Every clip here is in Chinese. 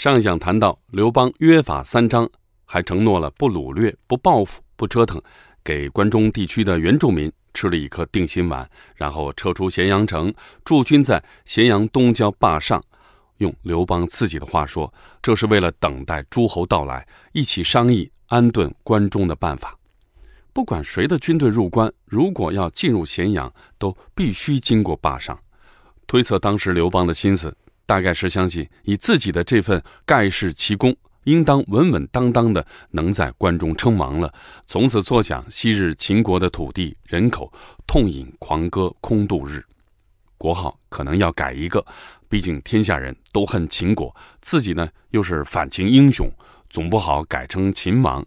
上一讲谈到，刘邦约法三章，还承诺了不掳掠、不报复、不折腾，给关中地区的原住民吃了一颗定心丸，然后撤出咸阳城，驻军在咸阳东郊坝上。用刘邦自己的话说，这是为了等待诸侯到来，一起商议安顿关中的办法。不管谁的军队入关，如果要进入咸阳，都必须经过坝上。推测当时刘邦的心思。大概是相信以自己的这份盖世奇功，应当稳稳当当的能在关中称王了，从此坐享昔日秦国的土地人口，痛饮狂歌空度日。国号可能要改一个，毕竟天下人都恨秦国，自己呢又是反秦英雄，总不好改成秦王。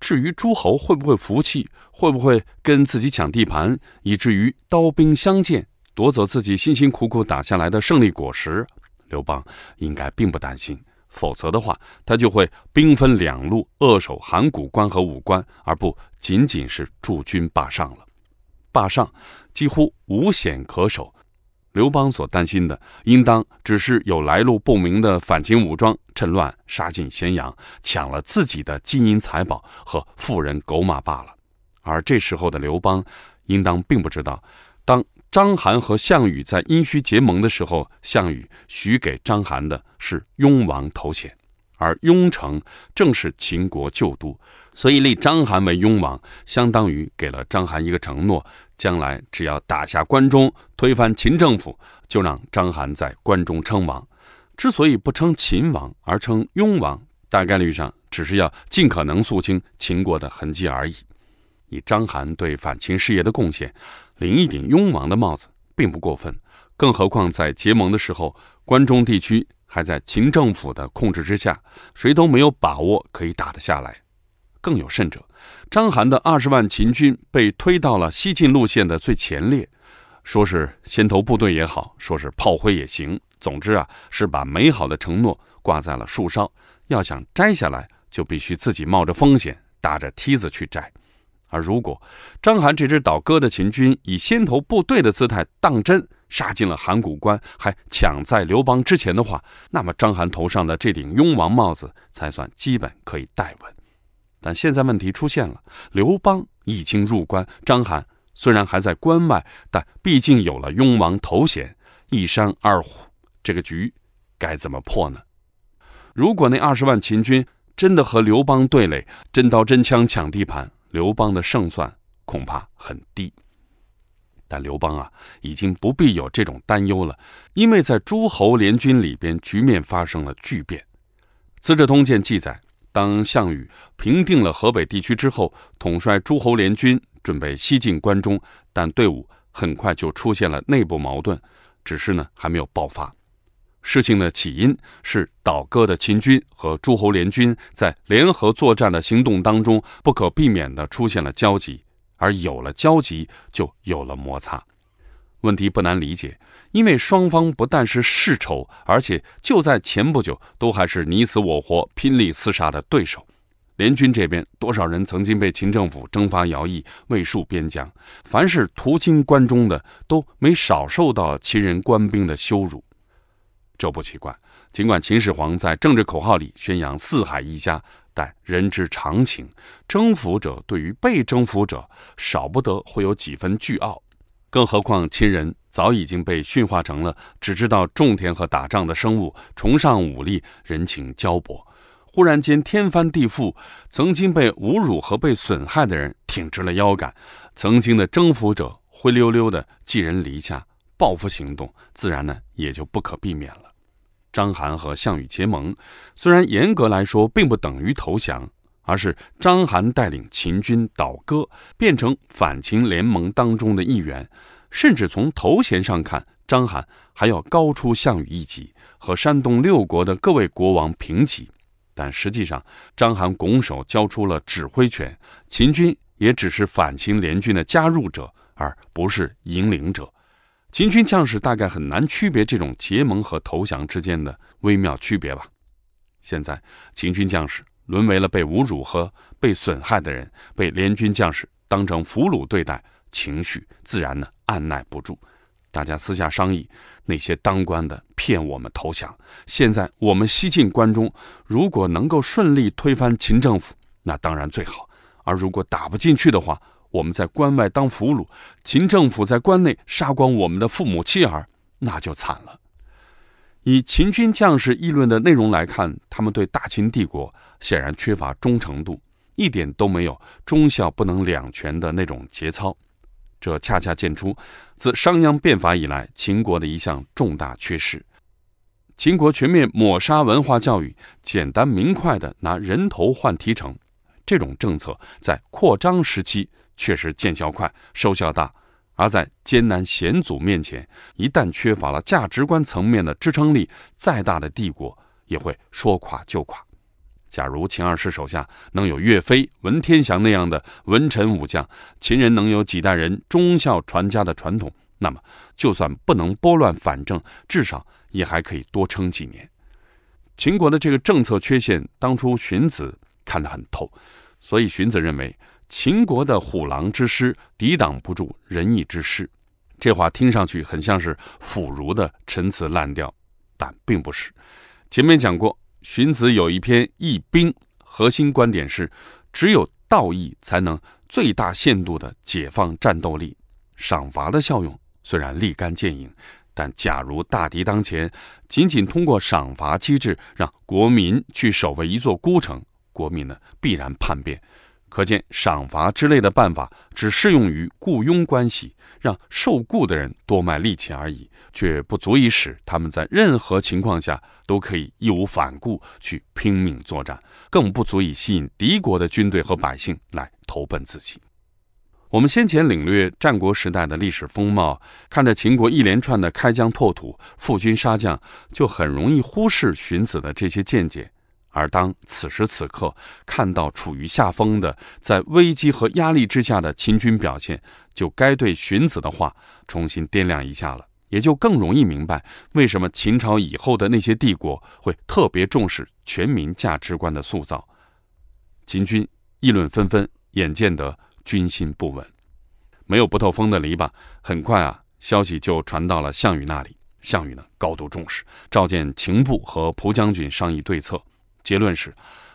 至于诸侯会不会服气，会不会跟自己抢地盘，以至于刀兵相见，夺走自己辛辛苦苦打下来的胜利果实？刘邦应该并不担心，否则的话，他就会兵分两路扼守函谷关和武关，而不仅仅是驻军霸上了。霸上几乎无险可守，刘邦所担心的，应当只是有来路不明的反秦武装趁乱杀进咸阳，抢了自己的金银财宝和富人狗马罢了。而这时候的刘邦，应当并不知道，当。章邯和项羽在殷墟结盟的时候，项羽许给章邯的是雍王头衔，而雍城正是秦国旧都，所以立章邯为雍王，相当于给了章邯一个承诺：将来只要打下关中，推翻秦政府，就让章邯在关中称王。之所以不称秦王而称雍王，大概率上只是要尽可能肃清秦国的痕迹而已。以章邯对反秦事业的贡献。领一顶雍王的帽子并不过分，更何况在结盟的时候，关中地区还在秦政府的控制之下，谁都没有把握可以打得下来。更有甚者，章邯的二十万秦军被推到了西进路线的最前列，说是先头部队也好，说是炮灰也行，总之啊，是把美好的承诺挂在了树梢，要想摘下来，就必须自己冒着风险，搭着梯子去摘。而如果章邯这支倒戈的秦军以先头部队的姿态当真杀进了函谷关，还抢在刘邦之前的话，那么章邯头上的这顶雍王帽子才算基本可以戴稳。但现在问题出现了，刘邦已经入关，章邯虽然还在关外，但毕竟有了雍王头衔，一山二虎，这个局该怎么破呢？如果那二十万秦军真的和刘邦对垒，真刀真枪抢地盘，刘邦的胜算恐怕很低，但刘邦啊，已经不必有这种担忧了，因为在诸侯联军里边，局面发生了巨变。《资治通鉴》记载，当项羽平定了河北地区之后，统帅诸侯联军准备西进关中，但队伍很快就出现了内部矛盾，只是呢还没有爆发。事情的起因是倒戈的秦军和诸侯联军在联合作战的行动当中，不可避免地出现了交集，而有了交集，就有了摩擦。问题不难理解，因为双方不但是世仇，而且就在前不久都还是你死我活、拼力厮杀的对手。联军这边多少人曾经被秦政府征发徭役、卫戍边疆，凡是途经关中的，都没少受到秦人官兵的羞辱。这不奇怪，尽管秦始皇在政治口号里宣扬四海一家，但人之常情，征服者对于被征服者少不得会有几分倨傲。更何况秦人早已经被驯化成了只知道种田和打仗的生物，崇尚武力，人情交薄。忽然间天翻地覆，曾经被侮辱和被损害的人挺直了腰杆，曾经的征服者灰溜溜的寄人篱下。报复行动自然呢也就不可避免了。章邯和项羽结盟，虽然严格来说并不等于投降，而是章邯带领秦军倒戈，变成反秦联盟当中的一员。甚至从头衔上看，章邯还要高出项羽一级，和山东六国的各位国王平级。但实际上，章邯拱手交出了指挥权，秦军也只是反秦联军的加入者，而不是引领者。秦军将士大概很难区别这种结盟和投降之间的微妙区别吧。现在秦军将士沦为了被侮辱和被损害的人，被联军将士当成俘虏对待，情绪自然呢按耐不住。大家私下商议，那些当官的骗我们投降。现在我们西进关中，如果能够顺利推翻秦政府，那当然最好；而如果打不进去的话，我们在关外当俘虏，秦政府在关内杀光我们的父母妻儿，那就惨了。以秦军将士议论的内容来看，他们对大秦帝国显然缺乏忠诚度，一点都没有忠孝不能两全的那种节操。这恰恰见出自商鞅变法以来秦国的一项重大缺失。秦国全面抹杀文化教育，简单明快的拿人头换提成，这种政策在扩张时期确实见效快、收效大，而在艰难险阻面前，一旦缺乏了价值观层面的支撑力，再大的帝国也会说垮就垮。假如秦二世手下能有岳飞、文天祥那样的文臣武将，秦人能有几代人忠孝传家的传统，那么就算不能拨乱反正，至少也还可以多撑几年。秦国的这个政策缺陷，当初荀子看得很透，所以荀子认为秦国的虎狼之师抵挡不住仁义之师。这话听上去很像是腐儒的陈词滥调，但并不是。前面讲过。荀子有一篇《义兵》，核心观点是：只有道义才能最大限度地解放战斗力。赏罚的效用虽然立竿见影，但假如大敌当前，仅仅通过赏罚机制让国民去守卫一座孤城，国民呢必然叛变。可见，赏罚之类的办法只适用于雇佣关系，让受雇的人多卖力气而已，却不足以使他们在任何情况下都可以义无反顾去拼命作战，更不足以吸引敌国的军队和百姓来投奔自己。我们先前领略战国时代的历史风貌，看着秦国一连串的开疆拓土、负军杀将，就很容易忽视荀子的这些见解。而当此时此刻看到处于下风的、在危机和压力之下的秦军表现，就该对荀子的话重新掂量一下了，也就更容易明白为什么秦朝以后的那些帝国会特别重视全民价值观的塑造。秦军议论纷纷，眼见得军心不稳，没有不透风的篱笆，很快啊，消息就传到了项羽那里。项羽呢，高度重视，召见秦部和蒲将军商议对策。结论是，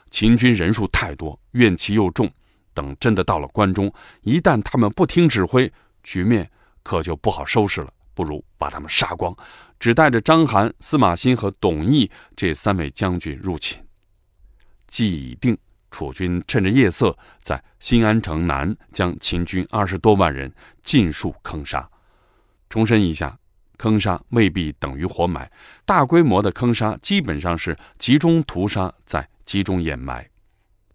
秦军人数太多，怨气又重。等真的到了关中，一旦他们不听指挥，局面可就不好收拾了。不如把他们杀光，只带着章邯、司马欣和董翳这三位将军入秦。计已定，楚军趁着夜色，在新安城南将秦军二十多万人尽数坑杀。重申一下。坑杀未必等于活埋，大规模的坑杀基本上是集中屠杀，在集中掩埋。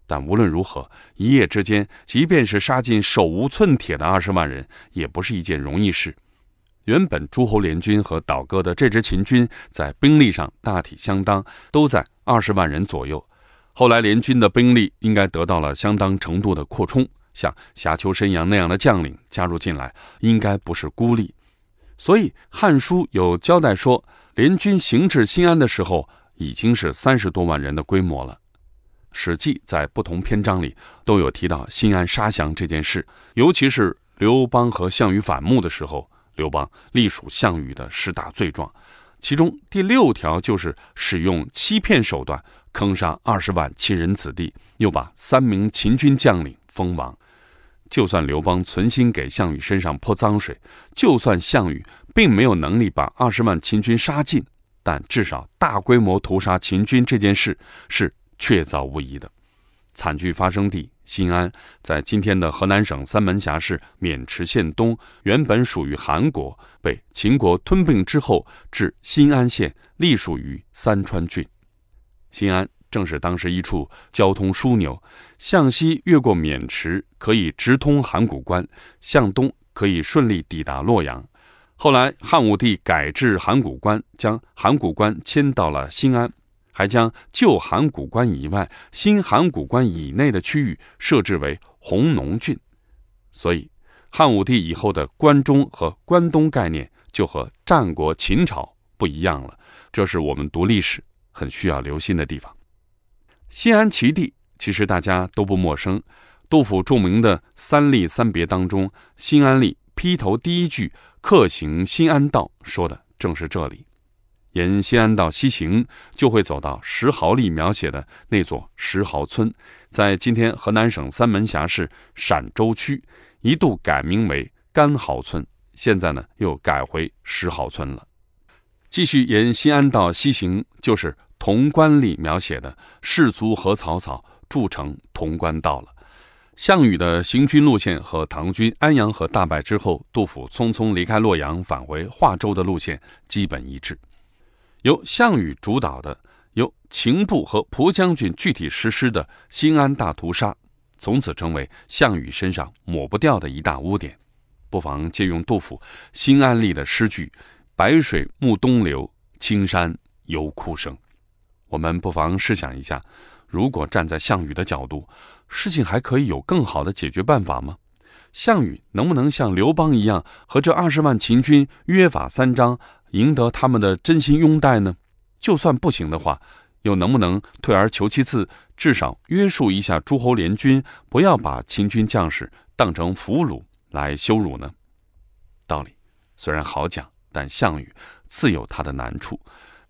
但无论如何，一夜之间，即便是杀尽手无寸铁的二十万人，也不是一件容易事。原本诸侯联军和倒戈的这支秦军，在兵力上大体相当，都在二十万人左右。后来联军的兵力应该得到了相当程度的扩充，像夏丘申阳那样的将领加入进来，应该不是孤立。所以，《汉书》有交代说，联军行至新安的时候，已经是三十多万人的规模了。《史记》在不同篇章里都有提到新安杀降这件事，尤其是刘邦和项羽反目的时候，刘邦隶属项羽的十大罪状，其中第六条就是使用欺骗手段坑杀二十万秦人子弟，又把三名秦军将领封王。就算刘邦存心给项羽身上泼脏水，就算项羽并没有能力把二十万秦军杀尽，但至少大规模屠杀秦军这件事是确凿无疑的。惨剧发生地新安，在今天的河南省三门峡市渑池县东，原本属于韩国，被秦国吞并之后，至新安县，隶属于三川郡。新安。正是当时一处交通枢纽，向西越过渑池可以直通函谷关，向东可以顺利抵达洛阳。后来汉武帝改制函谷关，将函谷关迁到了新安，还将旧函谷关以外、新函谷关以内的区域设置为弘农郡。所以，汉武帝以后的关中和关东概念就和战国秦朝不一样了。这是我们读历史很需要留心的地方。新安其地，其实大家都不陌生。杜甫著名的《三吏三别》当中，“新安吏劈头第一句“客行新安道”说的正是这里。沿新安道西行，就会走到石壕里描写的那座石壕村，在今天河南省三门峡市陕州区，一度改名为干壕村，现在呢又改回石壕村了。继续沿新安道西行，就是潼关里描写的士卒和草草筑成潼关道了。项羽的行军路线和唐军安阳和大败之后，杜甫匆匆离开洛阳返回华州的路线基本一致。由项羽主导的、由秦部和蒲将军具体实施的新安大屠杀，从此成为项羽身上抹不掉的一大污点。不妨借用杜甫《新安吏》的诗句：“白水暮东流，青山犹哭声。”我们不妨试想一下，如果站在项羽的角度，事情还可以有更好的解决办法吗？项羽能不能像刘邦一样，和这二十万秦军约法三章？赢得他们的真心拥戴呢？就算不行的话，又能不能退而求其次，至少约束一下诸侯联军，不要把秦军将士当成俘虏来羞辱呢？道理虽然好讲，但项羽自有他的难处。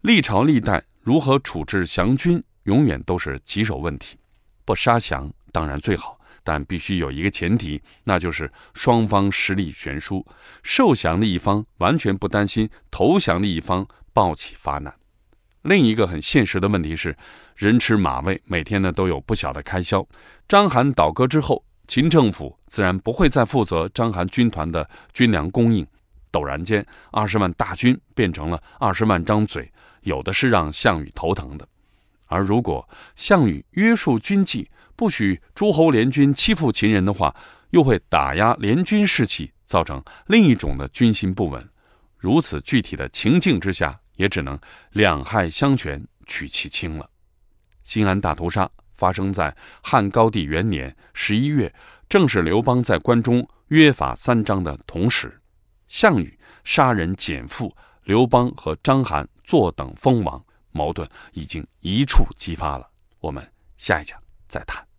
历朝历代如何处置降军，永远都是棘手问题。不杀降当然最好。但必须有一个前提，那就是双方实力悬殊，受降的一方完全不担心投降的一方抱起发难。另一个很现实的问题是，人吃马喂，每天呢都有不小的开销。章邯倒戈之后，秦政府自然不会再负责章邯军团的军粮供应。陡然间，二十万大军变成了二十万张嘴，有的是让项羽头疼的。而如果项羽约束军纪，不许诸侯联军欺负秦人的话，又会打压联军士气，造成另一种的军心不稳。如此具体的情境之下，也只能两害相权取其轻了。新安大屠杀发生在汉高帝元年十一月，正是刘邦在关中约法三章的同时。项羽杀人减负，刘邦和章邯坐等封王，矛盾已经一触即发了。我们下一讲。再谈。